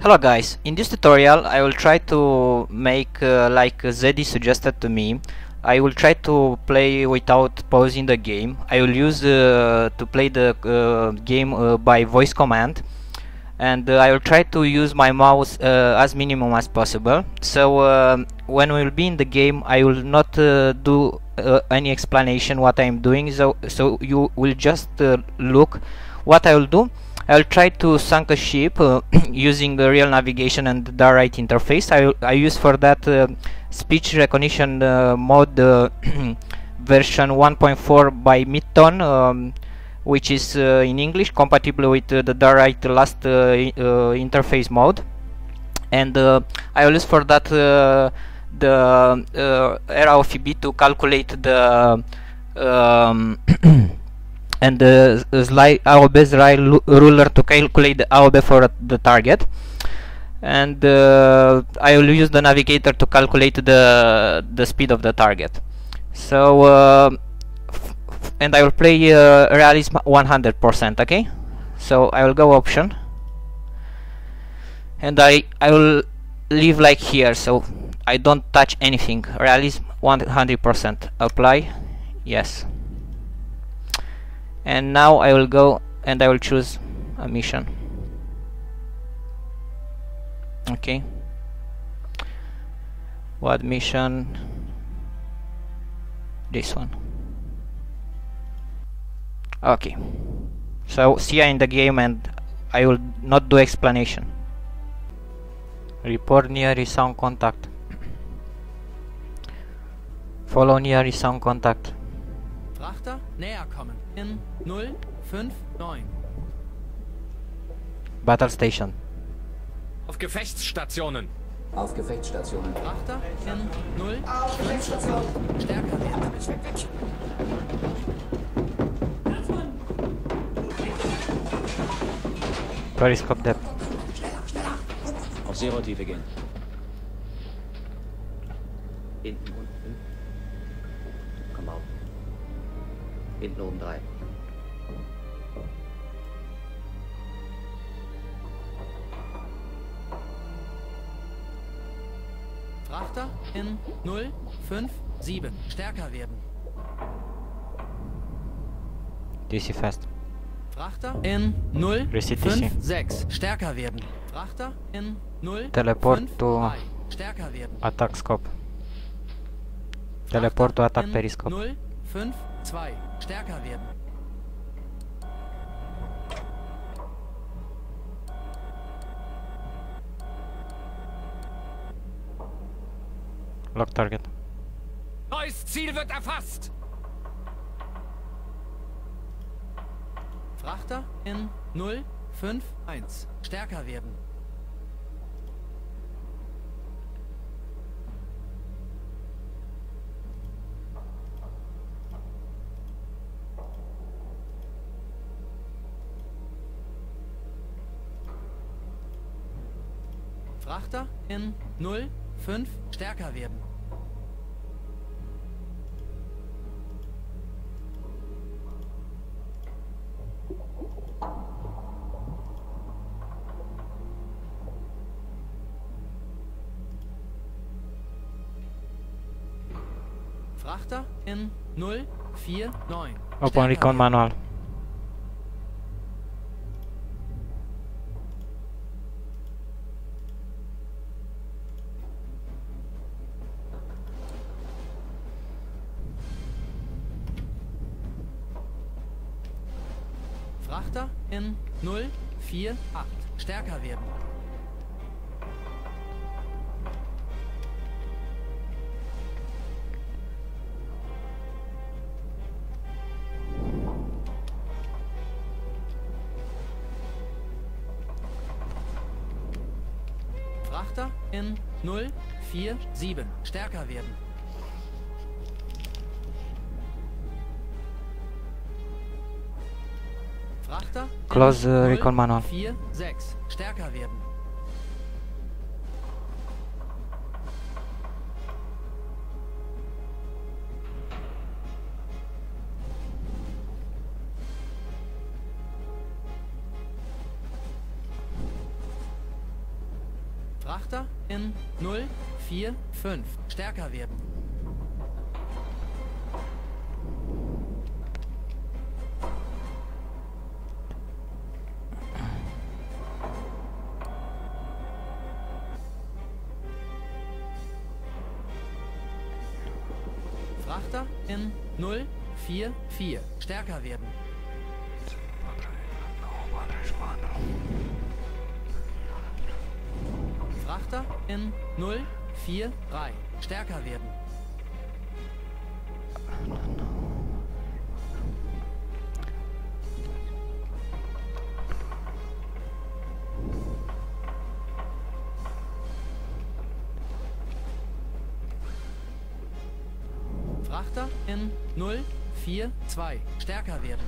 Hello guys, in this tutorial I will try to make uh, like Zeddy suggested to me. I will try to play without pausing the game. I will use uh, to play the uh, game uh, by voice command and uh, I will try to use my mouse uh, as minimum as possible. So when we will be in the game I will not do any explanation what I am doing so, so you will just look what I will do I will try to sunk a ship uh, using the real navigation and the right interface. I, I use for that uh, speech recognition uh, mode uh, version 1.4 by Mitton, um, which is uh, in English compatible with uh, the right last interface mode. And I will use for that the RAOFB to calculate the um, and the slide AOB's ruler to calculate the AOB for the target. And uh, I will use the navigator to calculate the the speed of the target. So uh, and I will play uh, realism 100% okay? So I will go option. And I I will leave like here so I don't touch anything. Realism 100% apply. Yes and now I will go and I will choose a mission. Okay. What mission? This one. Okay. So see you in the game and I will not do explanation. Report near sound contact. Follow near sound contact Frachter näher kommen in 059. Battle Station. Auf Gefechtsstationen. Auf Gefechtsstationen. Frachter in 0. Gefechtsstation. Stärker werden. Periscope Depth. Auf Zero-Tiefe gehen. Hinten Hinten oben drei. Frachter in 057. Stärker werden. DC fast. Frachter in 056. Stärker werden. Frachter in 0 Teleport to Stärker werden. attack scope. Teleport to attack periscope. 052. Stärker werden. Lock target. Neues Ziel wird erfasst! Frachter in 051. Stärker werden. Frachter in 05 stärker werden. Frachter in 049. Open recon manual. Frachter in 048. Stärker werden. Frachter in 047. Stärker werden. Frachter. Close uh, recon manual. 4, 6. Stärker werden. Frachter in 045. Stärker werden. Frachter in 044. Stärker werden. Frachter in 043. Stärker werden. Frachter in 042. Stärker werden.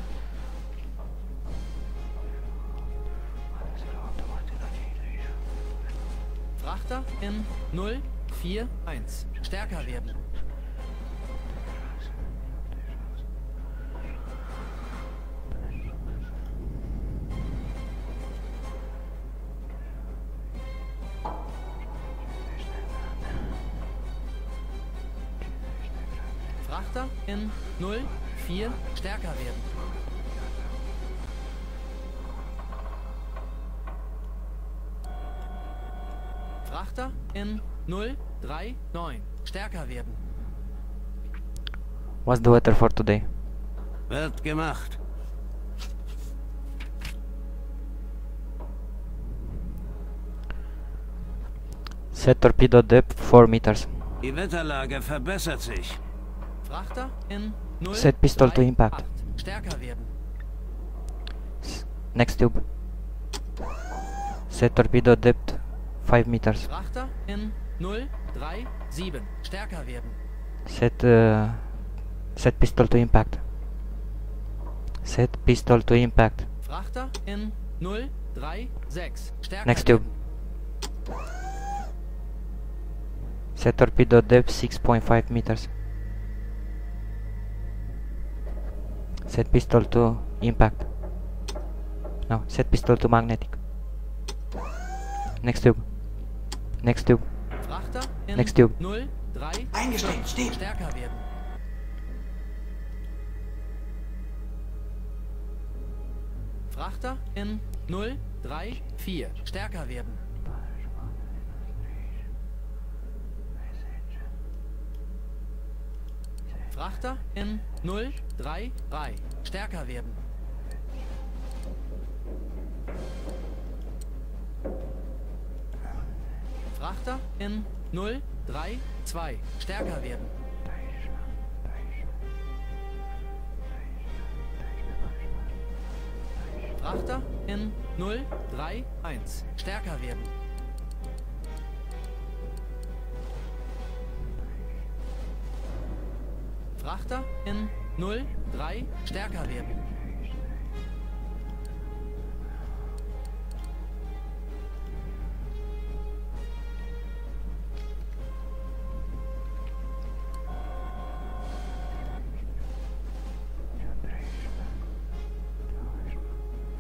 Frachter in 041. Stärker werden. Frachter in 04 stärker werden. Frachter in 039 stärker werden. What's the weather for today? Wird gemacht. Set torpedo depth 4 meters. Die Wetterlage verbessert sich. 0 Set pistol to impact. Stärker werden. Next tube. Set torpedo depth 5 meters. Frachter in 037 stärker werden. Set uh, set pistol to impact. Set pistol to impact. Frachter in 036 stärker Next tube. Set torpedo depth 6.5 meters. Set pistol to impact. No, set pistol to magnetic. Next tube. Next tube. Frachter in Next tube. 03 Eingestellt, stehen. stärker werden. Frachter in 034 stärker werden. Frachter in 033 stärker werden. Frachter in 032 stärker werden. Frachter in 031 stärker werden. Frachter in 03 stärker werden.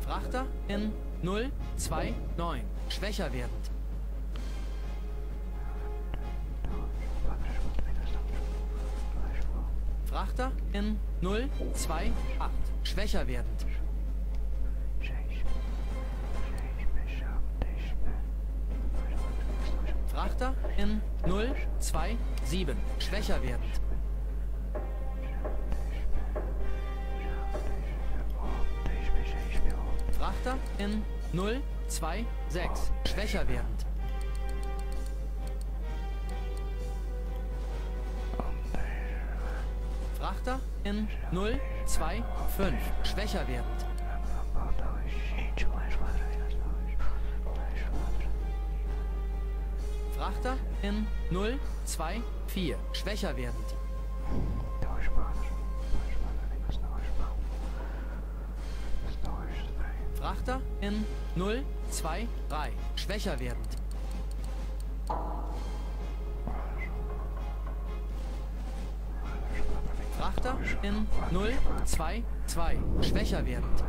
Frachter in 029 schwächer werdend. Frachter in 028 schwächer werdend. Frachter in 027 schwächer werdend. Frachter in 026 schwächer werdend. Frachter in 025 schwächer werdend. Frachter in 024 schwächer werdend. Frachter in 023 schwächer werdend. in 0, 2, 2. Schwächer werdend.